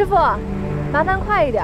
师傅麻烦快一点